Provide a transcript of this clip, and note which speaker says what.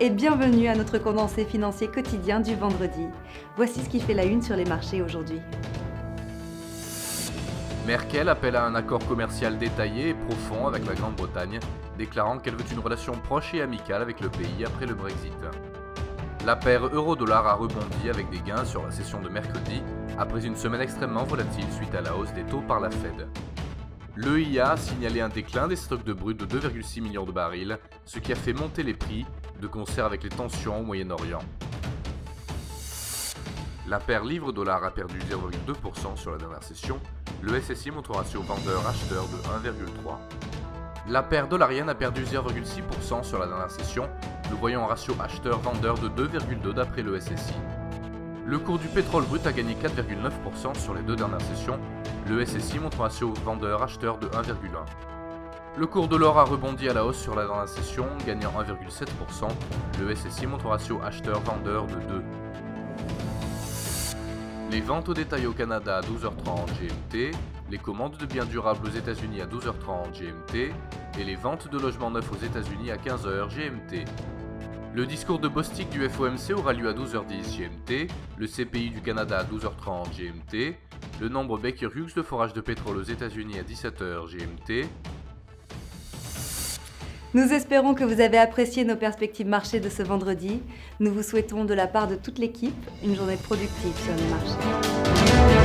Speaker 1: et bienvenue à notre condensé financier quotidien du vendredi. Voici ce qui fait la une sur les marchés aujourd'hui.
Speaker 2: Merkel appelle à un accord commercial détaillé et profond avec la Grande-Bretagne, déclarant qu'elle veut une relation proche et amicale avec le pays après le Brexit. La paire euro-dollar a rebondi avec des gains sur la session de mercredi, après une semaine extrêmement volatile suite à la hausse des taux par la Fed. L'EIA a signalé un déclin des stocks de brut de 2,6 millions de barils, ce qui a fait monter les prix, de concert avec les tensions au Moyen-Orient. La paire livre-dollar a perdu 0,2% sur la dernière session, le SSI montre un ratio vendeur-acheteur de 1,3. La paire dollarienne a perdu 0,6% sur la dernière session, nous voyons un ratio acheteur-vendeur de 2,2 d'après le SSI. Le cours du pétrole brut a gagné 4,9% sur les deux dernières sessions. Le SSI montre un ratio vendeur-acheteur de 1,1. Le cours de l'or a rebondi à la hausse sur la dernière session, gagnant 1,7%. Le SSI montre un ratio acheteur-vendeur de 2. Les ventes au détail au Canada à 12h30 GMT, les commandes de biens durables aux États-Unis à 12h30 GMT et les ventes de logements neufs aux États-Unis à 15h GMT. Le discours de Bostik du FOMC aura lieu à 12h10 GMT, le CPI du Canada à 12h30 GMT, le nombre Baker Hughes de forage de pétrole aux États-Unis à 17h GMT.
Speaker 1: Nous espérons que vous avez apprécié nos perspectives marché de ce vendredi. Nous vous souhaitons de la part de toute l'équipe une journée productive sur les marchés.